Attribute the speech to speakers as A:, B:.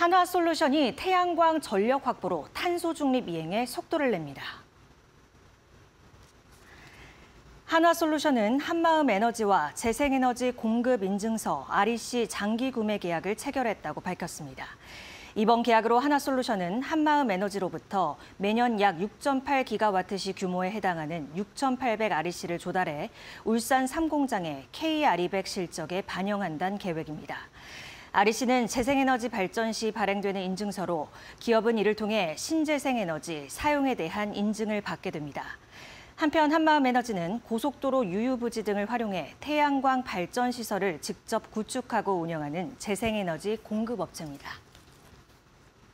A: 한화솔루션이 태양광 전력 확보로 탄소 중립 이행에 속도를 냅니다. 한화솔루션은 한마음 에너지와 재생에너지 공급 인증서 REC 장기 구매 계약을 체결했다고 밝혔습니다. 이번 계약으로 하나솔루션은 한마음 에너지로부터 매년 약 6.8기가와트시 규모에 해당하는 6,800 REC를 조달해 울산 3공장의 K-RE100 실적에 반영한다는 계획입니다. REC는 재생에너지 발전 시 발행되는 인증서로 기업은 이를 통해 신재생에너지 사용에 대한 인증을 받게 됩니다. 한편 한마음에너지는 고속도로 유유부지 등을 활용해 태양광 발전 시설을 직접 구축하고 운영하는 재생에너지 공급업체입니다.